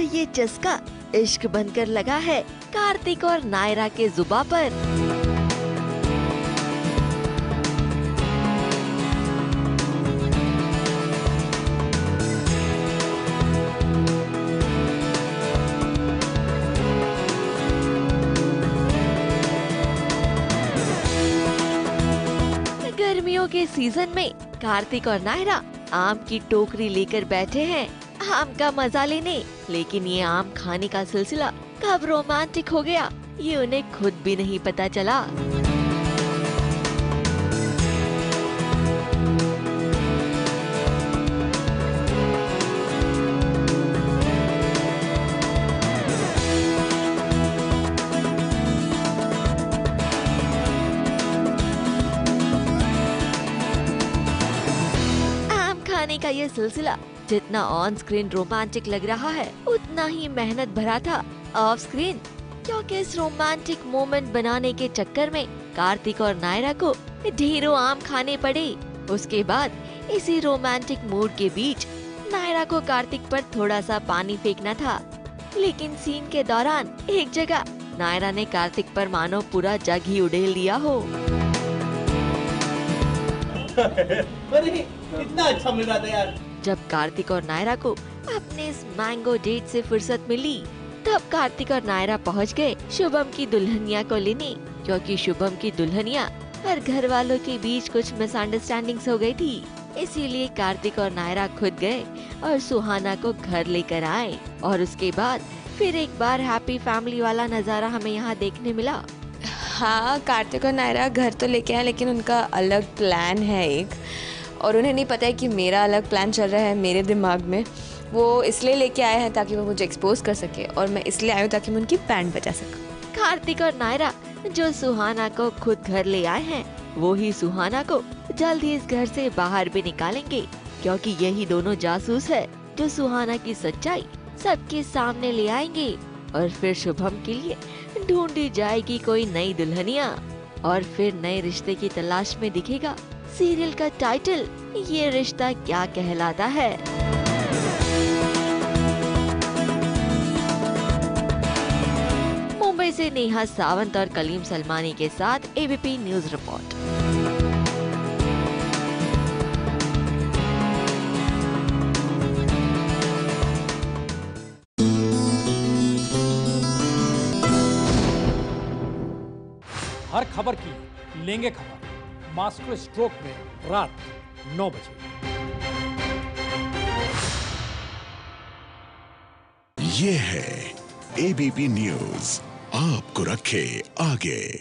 ये चस्का इश्क बनकर लगा है कार्तिक और नायरा के जुबा पर। गर्मियों के सीज़न में कार्तिक और नायरा आम की टोकरी लेकर बैठे हैं। आम का मज़ा लेने, लेकिन ये आम खाने का सिलसिला कब रोमांटिक हो गया, ये उन्हें खुद भी नहीं पता चला। आम खाने का ये सिलसिला जितना ऑन स्क्रीन रोमांटिक लग रहा है, उतना ही मेहनत भरा था ऑफ़ स्क्रीन क्योंकि इस रोमांटिक मोमेंट बनाने के चक्कर में कार्तिक और नायरा को ढेरों आम खाने पड़े। उसके बाद इसी रोमांटिक मूड के बीच नायरा को कार्तिक पर थोड़ा सा पानी फेंकना था। लेकिन सीन के दौरान एक जगह नायरा ने कार्तिक पर मानो पूरा जग ही उड़ेल दिया हो। कितना अच्छा मिल था यार। जब कार्तिक और नायरा को अपने इस मैंगो डेट से फुर्सत मिली, तब कार्तिक और नायरा पहुँच गए शुभम की दुल्हनिया को लेने, क्योंकि शुभम की दुल्हनिया और घर वालों के बीच कुछ मिसअंडरस्टैंडिंग्स हो गई थी। इसीलिए कार्तिक और नायरा खुद गए और सुहाना को घर लेकर आए और उसके बाद फिर एक बार हैप्पी फैमिली वाला नज़ारा हमें यहाँ देखने मिला। हाँ कार्तिक और नायरा घर तो लेके आए, लेकिन उनका अलग प्लान है एक। और उन्हें नहीं पता है कि मेरा अलग प्लान चल रहा है मेरे दिमाग में। वो इसलिए लेके आए हैं ताकि वो मुझे एक्सपोज कर सके और मैं इसलिए आई हूँ ताकि मैं उनकी बैंड बचा सकूँ। कार्तिक और नायरा, जो सुहाना को खुद घर ले आए हैं वो ही सुहाना को जल्द ही इस घर से बाहर भी निकालेंगे, क्योंकि यही दोनों जासूस है जो सुहाना की सच्चाई सबके सामने ले आएँगे। और फिर शुभम के लिए ढूंढी जाएगी कोई नई दुल्हनिया, और फिर नए रिश्ते की तलाश में दिखेगा सीरियल का टाइटल, ये रिश्ता क्या कहलाता है? मुंबई से नेहा सावंत और कलीम सलमानी के साथ एबीपी न्यूज़ रिपोर्ट। हर खबर की लेंगे खबर। मास्को स्ट्रोक में रात नौ बजे। ये है एबीपी न्यूज़ आपको रखे आगे।